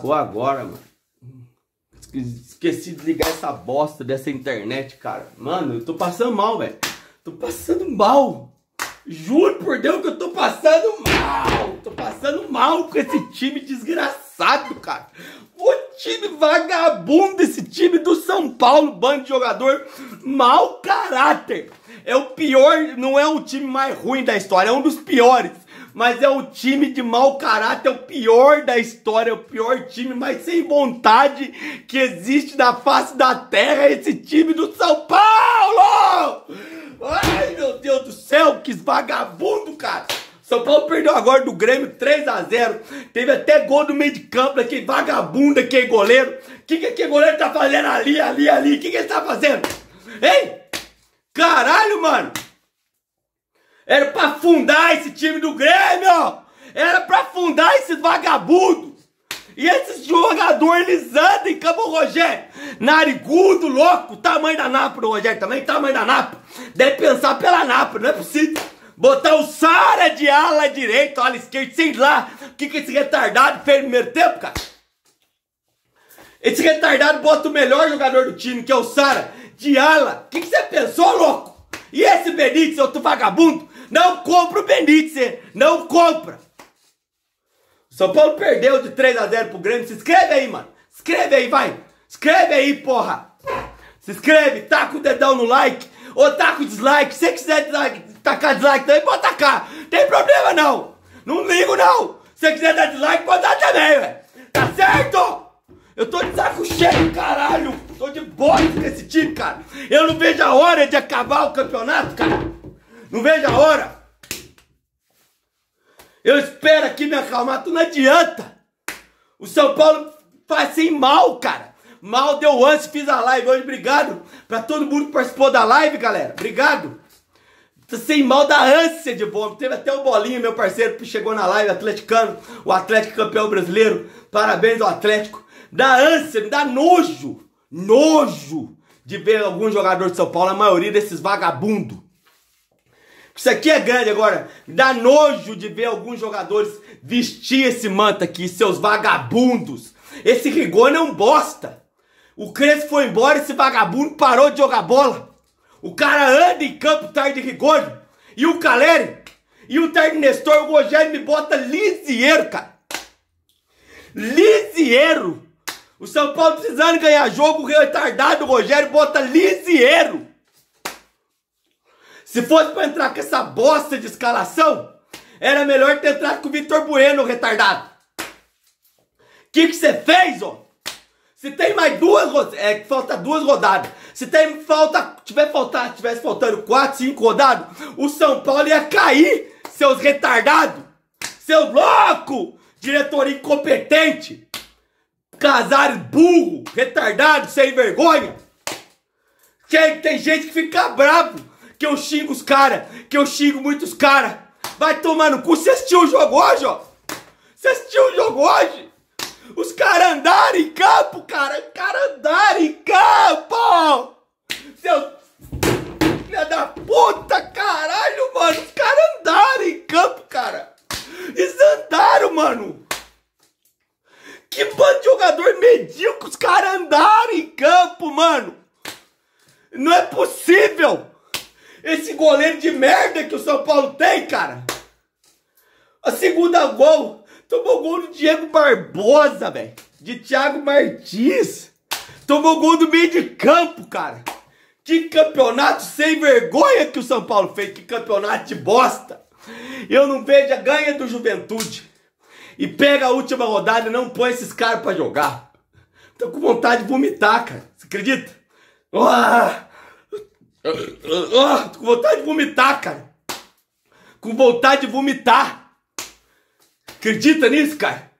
acabou agora, mano. Esqueci de ligar essa bosta dessa internet, cara. Mano, eu tô passando mal, velho. Tô passando mal. Juro por Deus que eu tô passando mal. Tô passando mal com esse time desgraçado, cara. O time vagabundo, esse time do São Paulo, bando de jogador, mau caráter. É o pior, não é o time mais ruim da história, é um dos piores mas é o time de mau caráter, é o pior da história, é o pior time mais sem vontade que existe na face da terra, é esse time do São Paulo! Ai, meu Deus do céu, que vagabundo, cara! São Paulo perdeu agora do Grêmio 3 a 0 Teve até gol no meio de campo daquele vagabundo, aquele goleiro. O que, que aquele goleiro tá fazendo ali, ali, ali? O que, que ele tá fazendo? Hein? Caralho, mano! Era pra afundar esse time do Grêmio! Era pra afundar esses vagabundos! E esses jogadores, eles andam em Campo Rogério, narigudo, louco, tamanho da Napa, Rogério também, tamanho da Napa. Deve pensar pela Napa, não é possível. Botar o Sara de ala direita, ala esquerda, sei lá o que, que esse retardado fez no primeiro tempo, cara. Esse retardado bota o melhor jogador do time, que é o Sara, de ala. O que, que você pensou, louco? E esse Benítez, outro vagabundo, não compra o Benítez, não compra. São Paulo perdeu de 3 a 0 pro Grêmio. Se inscreve aí, mano. Escreve aí, vai. Escreve aí, porra. Se inscreve, taca o dedão no like. Ou taca o dislike. Se quiser tacar dislike também, pode tacar. Tem problema não. Não ligo não. Se quiser dar dislike, pode dar também, velho. Tá certo? Eu tô de saco cheio, caralho. Tô de bosta nesse time, cara. Eu não vejo a hora de acabar o campeonato, cara. Não vejo a hora. Eu espero aqui me acalmar, tu não adianta. O São Paulo faz assim mal, cara. Mal deu antes, fiz a live hoje, obrigado. Pra todo mundo que participou da live, galera. Obrigado. Sem mal da ânsia de vômito. Teve até o Bolinho, meu parceiro, que chegou na live, atleticano, o Atlético campeão brasileiro. Parabéns ao Atlético. Dá ânsia, dá nojo, nojo de ver alguns jogadores de São Paulo, a maioria desses vagabundos isso aqui é grande agora. Dá nojo de ver alguns jogadores vestir esse manto aqui, seus vagabundos. Esse Rigoni é um bosta. O Crespo foi embora, esse vagabundo parou de jogar bola. O cara anda em campo tarde de Rigoni. E o Caleri, e o tarde Nestor, o Rogério me bota lisieiro, cara. Lisieiro. O São Paulo precisando ganhar jogo, o retardado, o Rogério bota lisieiro. Se fosse pra entrar com essa bosta de escalação, era melhor ter entrado com o Vitor Bueno, retardado. O que que você fez, ó? Se tem mais duas, é falta duas rodadas. Se tem falta, tiver faltar, tivesse faltando quatro, cinco rodadas, o São Paulo ia cair, seus retardados, seu louco, diretoria incompetente, Casares burro, retardado, sem vergonha. Tem, tem gente que fica bravo que eu xingo os caras, que eu xingo muitos caras. Vai tomar no cu. Você assistiu o jogo hoje, ó? Você assistiu o jogo hoje? Os caras andaram em campo, cara. Os caras andaram em campo. Seu filha da puta, caralho, mano. Os caras andaram em campo, cara. Eles andaram, mano. Que bando de jogador medíocre. Os caras andaram em campo, mano. Não é possível. Esse goleiro de merda que o São Paulo tem, cara. A segunda gol. Tomou gol do Diego Barbosa, velho. De Thiago Martins. Tomou gol do meio de campo, cara. Que campeonato sem vergonha que o São Paulo fez. Que campeonato de bosta. Eu não vejo a ganha do Juventude. E pega a última rodada e não põe esses caras pra jogar. Tô com vontade de vomitar, cara. Você acredita? Uau! Oh, com vontade de vomitar, cara. Com vontade de vomitar. Acredita nisso, cara?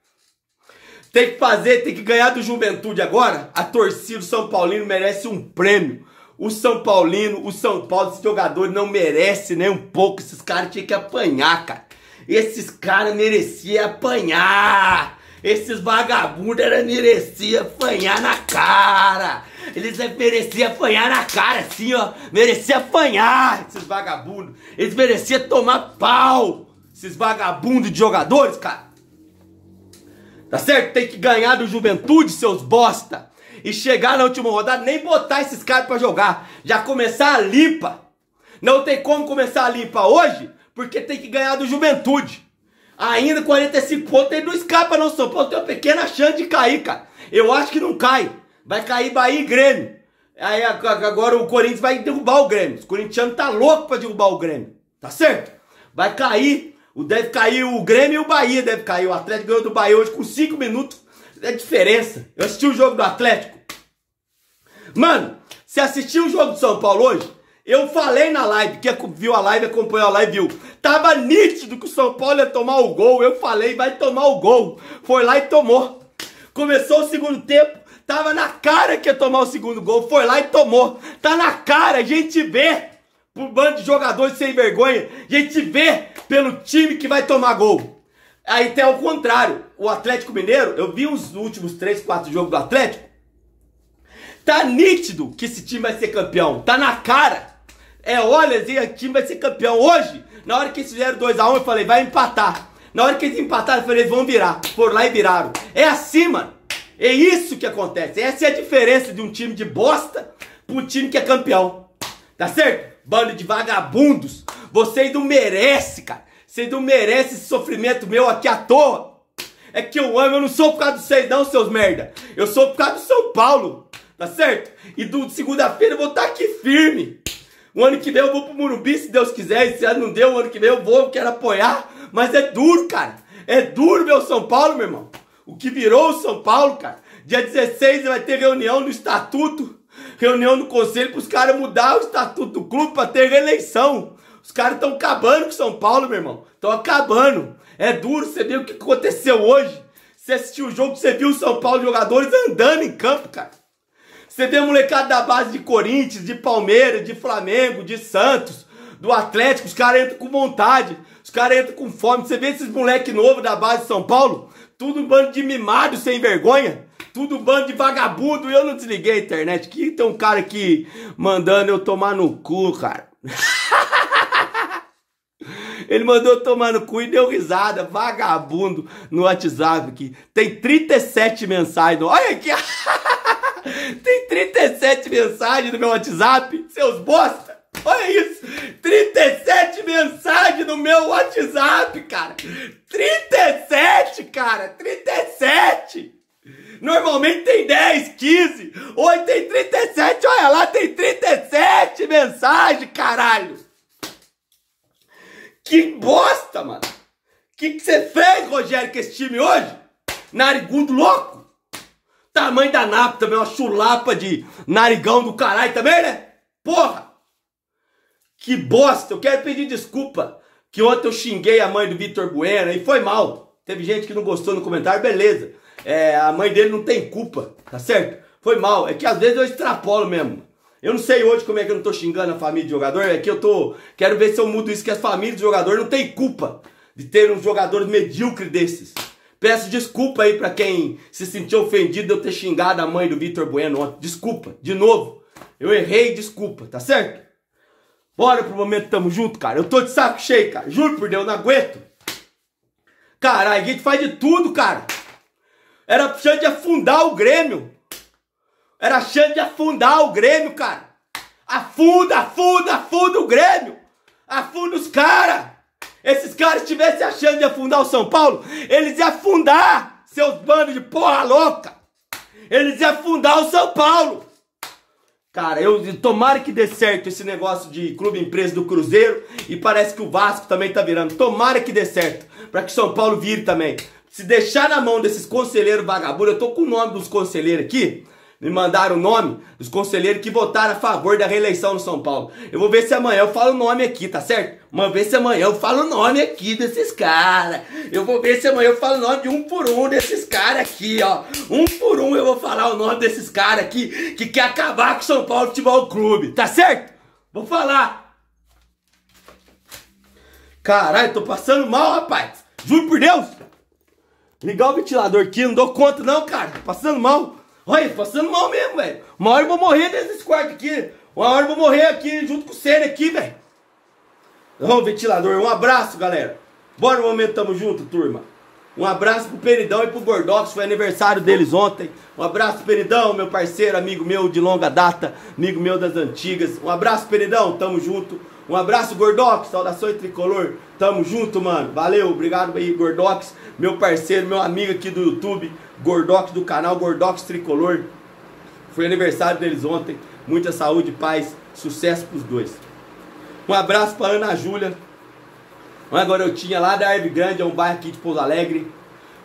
Tem que fazer, tem que ganhar do Juventude agora. A torcida do São Paulino merece um prêmio. O São Paulino, o São Paulo, esse jogador não merece nem um pouco. Esses caras tinham que apanhar, cara. Esses caras mereciam apanhar. Esses vagabundos era merecia apanhar na cara. Eles mereciam apanhar na cara, assim, ó. Merecia apanhar, esses vagabundos. Eles mereciam tomar pau. Esses vagabundos de jogadores, cara. Tá certo? Tem que ganhar do Juventude, seus bosta. E chegar na última rodada, nem botar esses caras pra jogar. Já começar a limpa. Não tem como começar a limpa hoje, porque tem que ganhar do Juventude. Ainda 45 pontos, ele não escapa não, São Paulo tem uma pequena chance de cair, cara. Eu acho que não cai. Vai cair Bahia e Grêmio. Aí agora o Corinthians vai derrubar o Grêmio. Os corintianos tá louco pra derrubar o Grêmio. Tá certo? Vai cair. O deve cair o Grêmio e o Bahia deve cair. O Atlético ganhou do Bahia hoje com 5 minutos. É diferença. Eu assisti o jogo do Atlético. Mano, se assistiu o jogo do São Paulo hoje, eu falei na live, que viu a live, acompanhou a live, viu. Tava nítido que o São Paulo ia tomar o gol. Eu falei, vai tomar o gol. Foi lá e tomou. Começou o segundo tempo, tava na cara que ia tomar o segundo gol. Foi lá e tomou. Tá na cara, a gente vê. Por bando de jogadores sem vergonha, a gente vê pelo time que vai tomar gol. Aí tem ao contrário, o Atlético Mineiro, eu vi os últimos 3, 4 jogos do Atlético. Tá nítido que esse time vai ser campeão. Tá na cara. É, olha, esse time vai ser campeão. Hoje, na hora que eles fizeram 2x1, eu falei, vai empatar. Na hora que eles empataram, eu falei, eles vão virar. Foram lá e viraram. É assim, mano. É isso que acontece. Essa é a diferença de um time de bosta para um time que é campeão. Tá certo? Bando de vagabundos. Vocês não merecem, cara. Vocês não merecem esse sofrimento meu aqui à toa. É que eu amo, eu não sou por causa de vocês não, seus merda. Eu sou por causa do São Paulo. Tá certo? E do segunda-feira eu vou estar tá aqui firme. O ano que vem eu vou pro Murumbi, se Deus quiser. Esse ano não deu, o ano que vem eu vou, eu quero apoiar. Mas é duro, cara. É duro, meu São Paulo, meu irmão. O que virou o São Paulo, cara. Dia 16 vai ter reunião no estatuto. Reunião no conselho para os caras mudar o estatuto do clube para ter reeleição. Os caras estão acabando com São Paulo, meu irmão. Estão acabando. É duro, você viu o que aconteceu hoje. Você assistiu o jogo, você viu o São Paulo jogadores andando em campo, cara. Você vê a molecada da base de Corinthians, de Palmeiras, de Flamengo, de Santos, do Atlético, os caras entram com vontade, os caras entram com fome. Você vê esses moleque novo da base de São Paulo, tudo um bando de mimado sem vergonha, tudo um bando de vagabundo. Eu não desliguei a internet. Que tem um cara aqui mandando eu tomar no cu, cara. Ele mandou eu tomar no cu e deu risada, vagabundo, no WhatsApp aqui. Tem 37 mensagens. Olha aqui. Tem 37 mensagens no meu WhatsApp, seus bosta. Olha isso! 37 mensagens no meu WhatsApp, cara! 37, cara! 37! Normalmente tem 10, 15. Hoje tem 37, olha lá, tem 37 mensagens, caralho! Que bosta, mano! O que você fez, Rogério, com esse time hoje? Narigudo louco? Tamanho da napa também, uma chulapa de narigão do caralho também, né? Porra! Que bosta! Eu quero pedir desculpa. Que ontem eu xinguei a mãe do Vitor Bueno e foi mal. Teve gente que não gostou no comentário, beleza. É, a mãe dele não tem culpa, tá certo? Foi mal. É que às vezes eu extrapolo mesmo. Eu não sei hoje como é que eu não tô xingando a família de jogador. É que eu tô. Quero ver se eu mudo isso, que as famílias de jogador não tem culpa de ter uns jogadores medíocres desses. Peço desculpa aí para quem se sentiu ofendido de eu ter xingado a mãe do Vitor Bueno ontem. Desculpa, de novo. Eu errei, desculpa, tá certo? Bora pro momento tamo junto, cara. Eu tô de saco cheio, cara. Juro por Deus, não aguento. Caralho, a gente faz de tudo, cara. Era chance de afundar o Grêmio. Era chance de afundar o Grêmio, cara. Afunda, afunda, afunda o Grêmio. Afunda os caras. Esses caras tivessem a chance de afundar o São Paulo, eles iam afundar seus bandos de porra louca. Eles iam afundar o São Paulo. Cara, eu tomara que dê certo esse negócio de clube empresa do Cruzeiro e parece que o Vasco também tá virando. Tomara que dê certo, para que São Paulo vire também. Se deixar na mão desses conselheiros vagabundos, eu tô com o nome dos conselheiros aqui me mandaram o nome dos conselheiros que votaram a favor da reeleição no São Paulo. Eu vou ver se amanhã eu falo o nome aqui, tá certo? Vamos ver se amanhã eu falo o nome aqui desses caras. Eu vou ver se amanhã eu falo o nome de um por um desses caras aqui, ó. Um por um eu vou falar o nome desses caras aqui que quer acabar com o São Paulo Futebol Clube, tá certo? Vou falar. Caralho, tô passando mal, rapaz. Juro por Deus. Ligar o ventilador aqui, não dou conta não, cara. Tô passando mal. Olha, passando mal mesmo, velho. Uma hora eu vou morrer desse quarto aqui. Uma hora eu vou morrer aqui junto com o Senna aqui, velho. Vamos, ventilador. Um abraço, galera. Bora no momento, tamo junto, turma. Um abraço pro Peridão e pro Gordox, foi aniversário deles ontem. Um abraço, Peridão, meu parceiro, amigo meu de longa data, amigo meu das antigas. Um abraço, Peridão, tamo junto. Um abraço, Gordox, saudações tricolor. Tamo junto, mano. Valeu, obrigado aí, Gordox, meu parceiro, meu amigo aqui do YouTube, Gordox do canal Gordox Tricolor. Foi aniversário deles ontem. Muita saúde, paz, sucesso pros dois. Um abraço pra Ana Júlia, uma garotinha lá da Árvore Grande, é um bairro aqui de Pouso Alegre.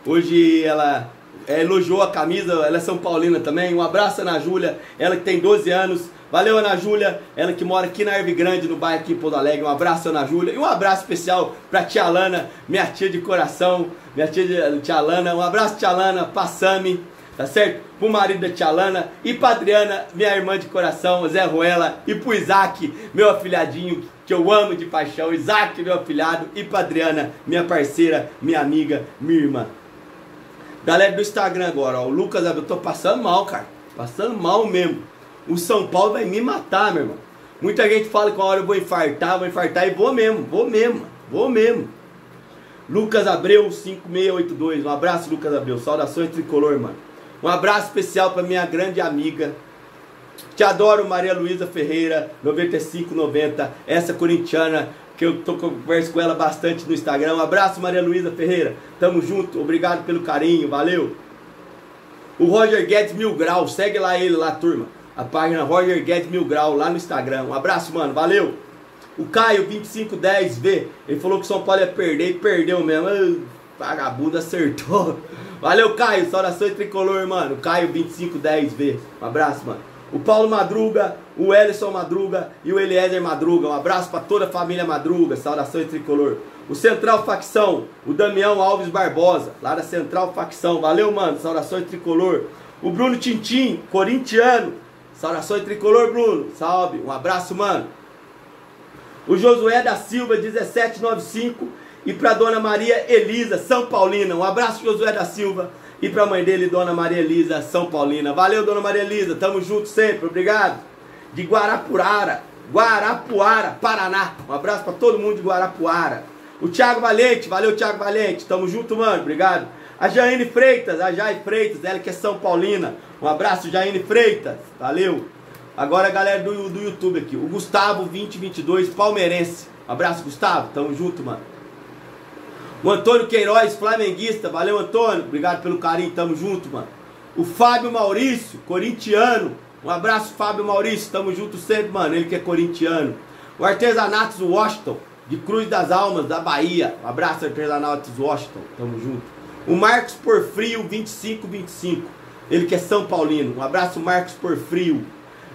Hoje ela é, elogiou a camisa, ela é São Paulina também. Um abraço, Ana Júlia, ela que tem 12 anos. Valeu, Ana Júlia, ela que mora aqui na Árvore Grande, no bairro aqui em Pouso Alegre. Um abraço, Ana Júlia. E um abraço especial pra tia Lana, minha tia de coração, minha tia, de, tia Lana. Um abraço, tia Lana, pra Sami, tá certo? Pro marido da tia Lana e pra Adriana, minha irmã de coração, Zé Ruela. E pro Isaac, meu afilhadinho, que eu amo de paixão, Isaac, meu afilhado, e pra Adriana, minha parceira, minha amiga, minha irmã. Galera do Instagram agora, ó, o Lucas, eu tô passando mal, cara, passando mal mesmo. O São Paulo vai me matar, meu irmão. Muita gente fala que uma hora eu vou infartar, vou infartar e vou mesmo, vou mesmo, vou mesmo. Lucas Abreu 5682, um abraço Lucas Abreu, saudações tricolor, mano. Um abraço especial para minha grande amiga, te adoro, Maria Luísa Ferreira, 9590, essa corintiana que eu tô converso com ela bastante no Instagram. Um abraço, Maria Luísa Ferreira. Tamo junto, obrigado pelo carinho, valeu. O Roger Guedes Mil Grau, segue lá ele lá, turma. A página Roger Guedes Mil Grau lá no Instagram. Um abraço, mano, valeu. O Caio 2510V, ele falou que São Paulo ia perder e perdeu mesmo. Vagabundo acertou. Valeu, Caio, saudações tricolor, mano. Caio 2510V. Um abraço, mano o Paulo Madruga, o Ellison Madruga e o Eliezer Madruga. Um abraço para toda a família Madruga, saudações tricolor. O Central Facção, o Damião Alves Barbosa, lá da Central Facção. Valeu, mano, saudações tricolor. O Bruno Tintim, corintiano. Saudações tricolor, Bruno. Salve, um abraço, mano. O Josué da Silva, 1795. E para Dona Maria Elisa, São Paulina. Um abraço, Josué da Silva. E para a mãe dele, Dona Maria Elisa, São Paulina. Valeu, Dona Maria Elisa, tamo junto sempre, obrigado. De Guarapurara, Guarapuara, Paraná. Um abraço para todo mundo de Guarapuara. O Thiago Valente, valeu Thiago Valente, tamo junto, mano, obrigado. A Jaine Freitas, a Jai Freitas, ela que é São Paulina. Um abraço, Jaine Freitas, valeu. Agora a galera do, do YouTube aqui, o Gustavo 2022, palmeirense. Um abraço, Gustavo, tamo junto, mano. O Antônio Queiroz, flamenguista. Valeu, Antônio. Obrigado pelo carinho. Tamo junto, mano. O Fábio Maurício, corintiano. Um abraço, Fábio Maurício. Tamo junto sempre, mano. Ele que é corintiano. O Artesanatos Washington, de Cruz das Almas, da Bahia. Um abraço, Artesanatos Washington. Tamo junto. O Marcos Porfrio, 2525. Ele que é São Paulino. Um abraço, Marcos Porfrio.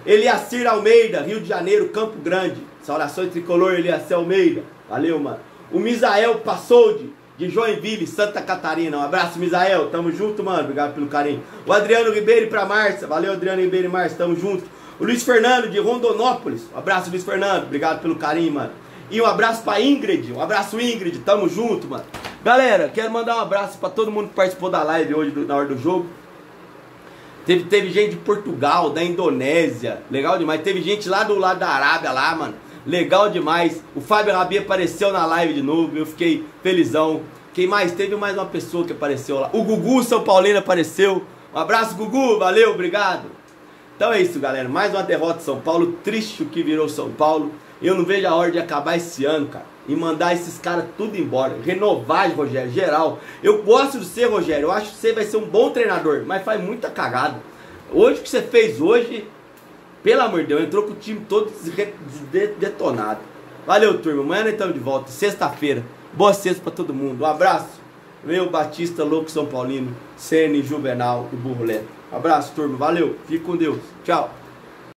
Eliacir Almeida, Rio de Janeiro, Campo Grande. Saudações tricolor, Eliacir Almeida. Valeu, mano. O Misael passou de, de Joinville, Santa Catarina. Um abraço, Misael. Tamo junto, mano. Obrigado pelo carinho. O Adriano Ribeiro pra Márcia. Valeu, Adriano Ribeiro e Márcia. Tamo junto. O Luiz Fernando de Rondonópolis. Um abraço, Luiz Fernando. Obrigado pelo carinho, mano. E um abraço pra Ingrid. Um abraço, Ingrid. Tamo junto, mano. Galera, quero mandar um abraço pra todo mundo que participou da live hoje na hora do jogo. Teve, teve gente de Portugal, da Indonésia. Legal demais. Teve gente lá do lado da Arábia, lá, mano. Legal demais. O Fábio Rabi apareceu na live de novo. Eu fiquei felizão. Quem mais? Teve mais uma pessoa que apareceu lá. O Gugu São Paulino apareceu. Um abraço, Gugu. Valeu, obrigado. Então é isso, galera. Mais uma derrota de São Paulo. Triste o que virou São Paulo. Eu não vejo a hora de acabar esse ano, cara. E mandar esses caras tudo embora. Renovar, Rogério, geral. Eu gosto de ser, Rogério. Eu acho que você vai ser um bom treinador. Mas faz muita cagada. Hoje o que você fez hoje pelo amor de Deus, entrou com o time todo detonado. Valeu, turma. Amanhã nós estamos de volta. Sexta-feira. Boa sexta pra todo mundo. Um abraço. Meu Batista, Louco São Paulino, Sene, Juvenal e Burro Leto. Abraço, turma. Valeu. Fique com Deus. Tchau.